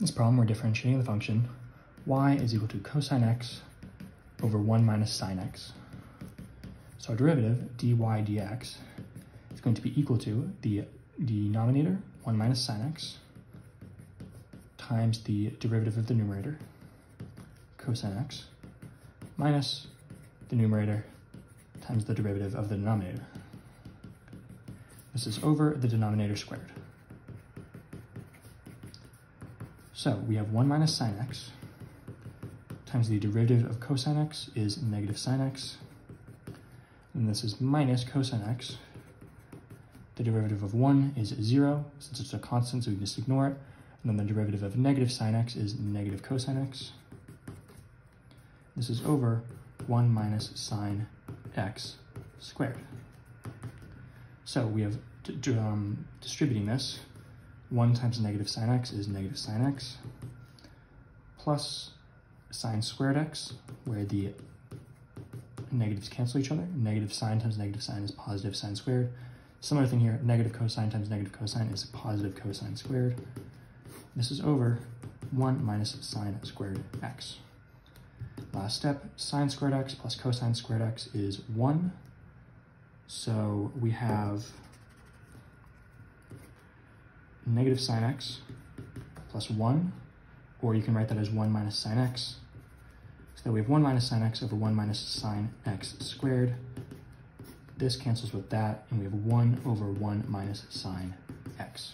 this problem, we're differentiating the function y is equal to cosine x over 1 minus sine x. So our derivative, dy dx, is going to be equal to the denominator, 1 minus sine x, times the derivative of the numerator, cosine x, minus the numerator times the derivative of the denominator. This is over the denominator squared. So we have 1 minus sine x times the derivative of cosine x is negative sine x. And this is minus cosine x. The derivative of 1 is 0, since it's a constant, so we just ignore it. And then the derivative of negative sine x is negative cosine x. This is over 1 minus sine x squared. So we have um, distributing this, 1 times negative sine x is negative sine x, plus sine squared x, where the negatives cancel each other. Negative sine times negative sine is positive sine squared. Similar thing here, negative cosine times negative cosine is positive cosine squared. This is over 1 minus sine squared x. Last step, sine squared x plus cosine squared x is 1. So we have negative sine x plus 1, or you can write that as 1 minus sine x. So that we have 1 minus sine x over 1 minus sine x squared. This cancels with that, and we have 1 over 1 minus sine x.